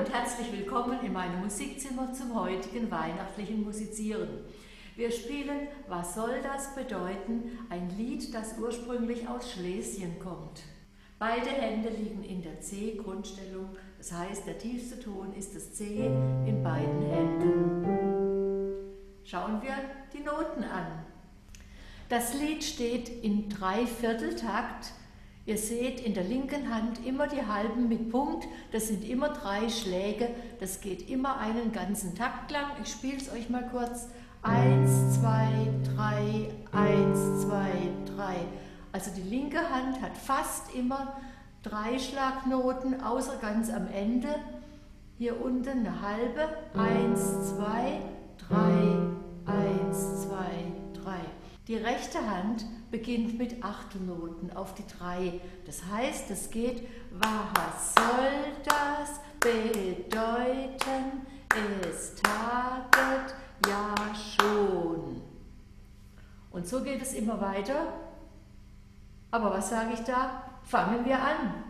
herzlich willkommen in meinem Musikzimmer zum heutigen weihnachtlichen Musizieren. Wir spielen Was soll das bedeuten? Ein Lied, das ursprünglich aus Schlesien kommt. Beide Hände liegen in der C-Grundstellung, das heißt, der tiefste Ton ist das C in beiden Händen. Schauen wir die Noten an. Das Lied steht in Dreivierteltakt Ihr seht in der linken Hand immer die Halben mit Punkt, das sind immer drei Schläge, das geht immer einen ganzen Takt lang. Ich spiele es euch mal kurz. Eins, zwei, drei, eins, zwei, drei. Also die linke Hand hat fast immer drei Schlagnoten, außer ganz am Ende. Hier unten eine halbe. Eins, zwei, drei, eins, zwei, drei. Die rechte Hand beginnt mit Achtelnoten auf die drei. Das heißt, es geht, was soll das bedeuten? Es taget ja schon. Und so geht es immer weiter. Aber was sage ich da? Fangen wir an.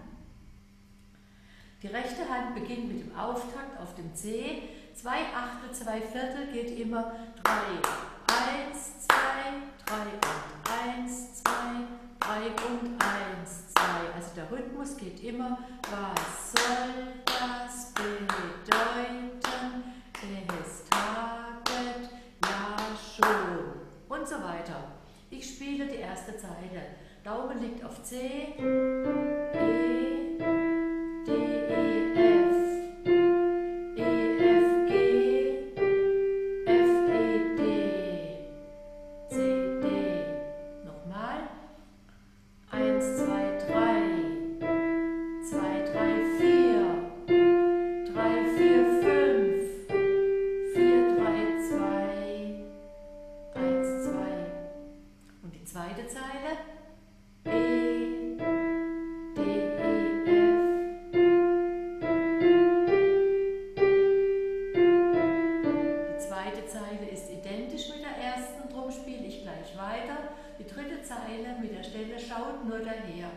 Die rechte Hand beginnt mit dem Auftakt auf dem C. Zwei Achtel, zwei Viertel geht immer drei. Eins, zwei, drei und eins, zwei, drei und eins, zwei. Also der Rhythmus geht immer, was soll das bedeuten? Es taget ja schon. Und so weiter. Ich spiele die erste Zeile. Daumen liegt auf C, zweite Zeile. E, D, E, F. Die zweite Zeile ist identisch mit der ersten, drum spiele ich gleich weiter. Die dritte Zeile mit der Stelle schaut nur daher.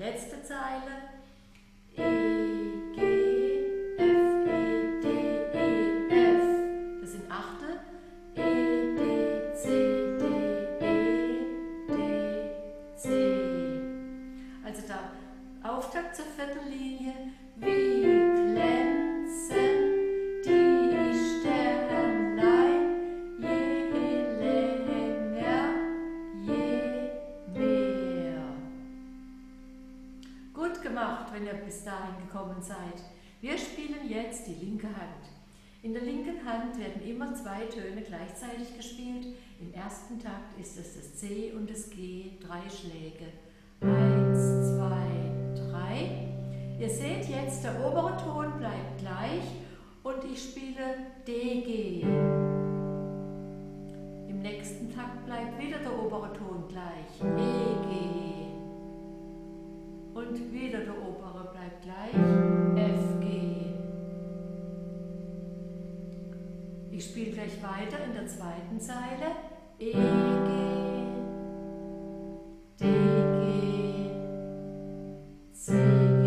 Gekommen die linke Hand. In der linken Hand werden immer zwei Töne gleichzeitig gespielt. Im ersten Takt ist es das C und das G, drei Schläge. Eins, zwei, drei. Ihr seht jetzt, der obere Ton bleibt gleich und ich spiele DG. Im nächsten Takt bleibt wieder der obere Ton gleich. EG. Und wieder der obere bleibt gleich. F, G. Ich spiele gleich weiter in der zweiten Zeile. E, G, D, G, C, G.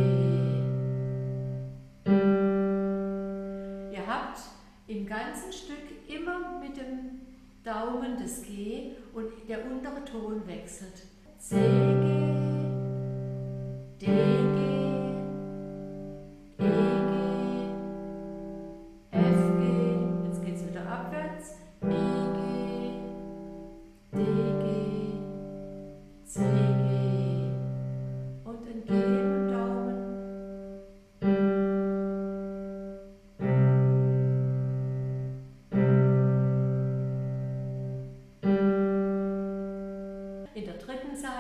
Ihr habt im ganzen Stück immer mit dem Daumen das G und der untere Ton wechselt. C, G.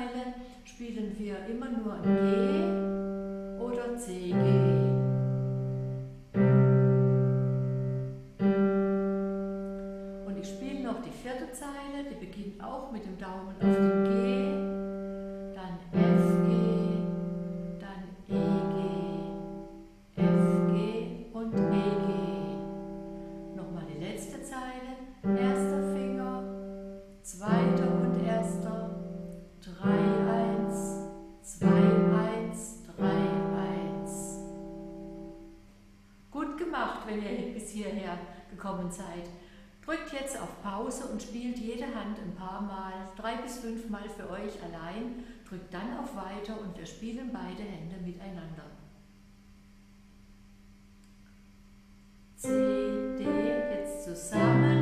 Zeile spielen wir immer nur ein G oder CG. Und ich spiele noch die vierte Zeile, die beginnt auch mit dem Daumen auf dem G, seid. Drückt jetzt auf Pause und spielt jede Hand ein paar Mal, drei bis fünf Mal für euch allein. Drückt dann auf Weiter und wir spielen beide Hände miteinander. C, D, jetzt zusammen.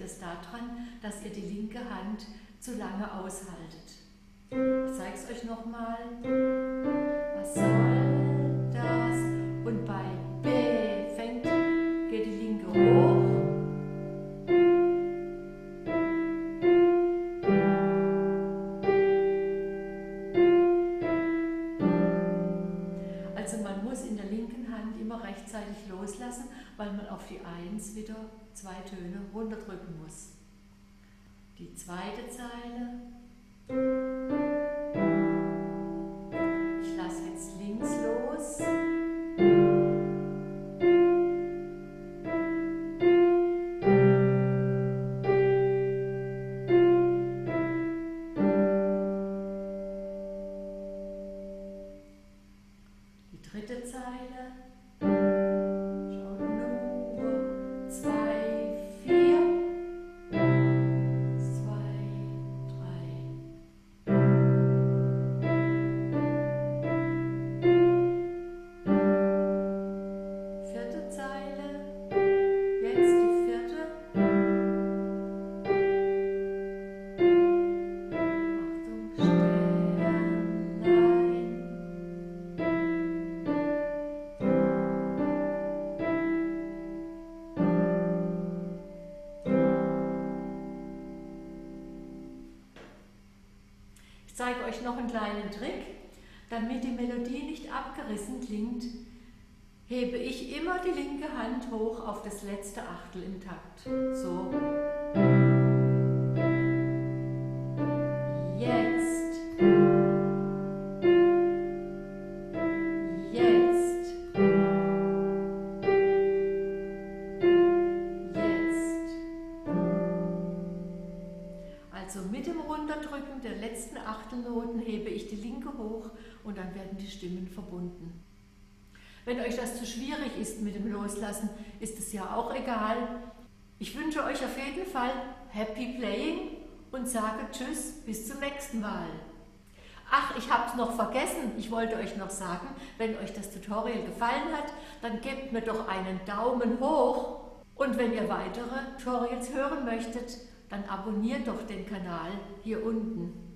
Liegt es daran, dass ihr die linke Hand zu lange aushaltet. Ich zeige es euch nochmal. Auf die Eins wieder zwei Töne runterdrücken muss. Die zweite Zeile. Euch noch einen kleinen Trick. Damit die Melodie nicht abgerissen klingt, hebe ich immer die linke Hand hoch auf das letzte Achtel im Takt. So. Also mit dem Runterdrücken der letzten Achtelnoten hebe ich die linke hoch und dann werden die Stimmen verbunden. Wenn euch das zu schwierig ist mit dem Loslassen, ist es ja auch egal. Ich wünsche euch auf jeden Fall Happy Playing und sage Tschüss, bis zum nächsten Mal. Ach, ich habe es noch vergessen. Ich wollte euch noch sagen, wenn euch das Tutorial gefallen hat, dann gebt mir doch einen Daumen hoch. Und wenn ihr weitere Tutorials hören möchtet, dann abonniert doch den Kanal hier unten.